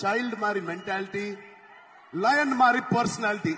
child మారి mentality lion మారి personality